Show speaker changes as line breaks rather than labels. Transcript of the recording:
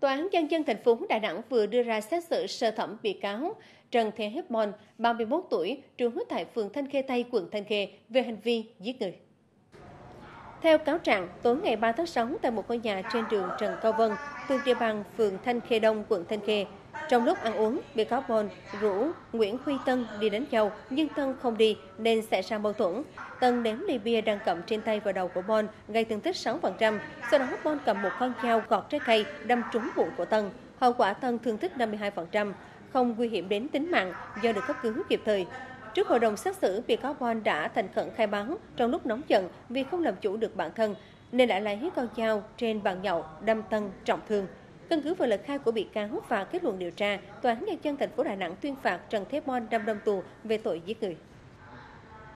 Tòa án Nhân dân thành phố Đà Nẵng vừa đưa ra xét xử sơ thẩm bị cáo Trần Thế Hiếp Mon, 31 tuổi, trú tại phường Thanh Khê Tây, quận Thanh Khê về hành vi giết người. Theo cáo trạng, tối ngày 3 tháng 6 tại một ngôi nhà trên đường Trần Cao Vân, thuộc địa bàn phường Thanh Khê Đông, quận Thanh Khê, trong lúc ăn uống, bị cáo Bon rủ Nguyễn Huy Tân đi đánh nhau nhưng Tân không đi nên xảy ra mâu thuẫn. Tân ném ly bia đang cầm trên tay vào đầu của Bon gây thương tích 6%. Sau đó Bon cầm một con dao gọt trái cây đâm trúng bụng của Tân. Hậu quả Tân thương tích 52%, không nguy hiểm đến tính mạng do được cấp cứu kịp thời. Trước hội đồng xét xử, bị cáo Bon đã thành khẩn khai báo trong lúc nóng giận vì không làm chủ được bản thân, nên đã lấy con dao trên bàn nhậu đâm Tân trọng thương. Căn cứ vào lời khai của bị cáo và kết luận điều tra, Tòa án Nhân dân thành phố Đà Nẵng tuyên phạt Trần Thế Bon 5 năm tù về tội giết người.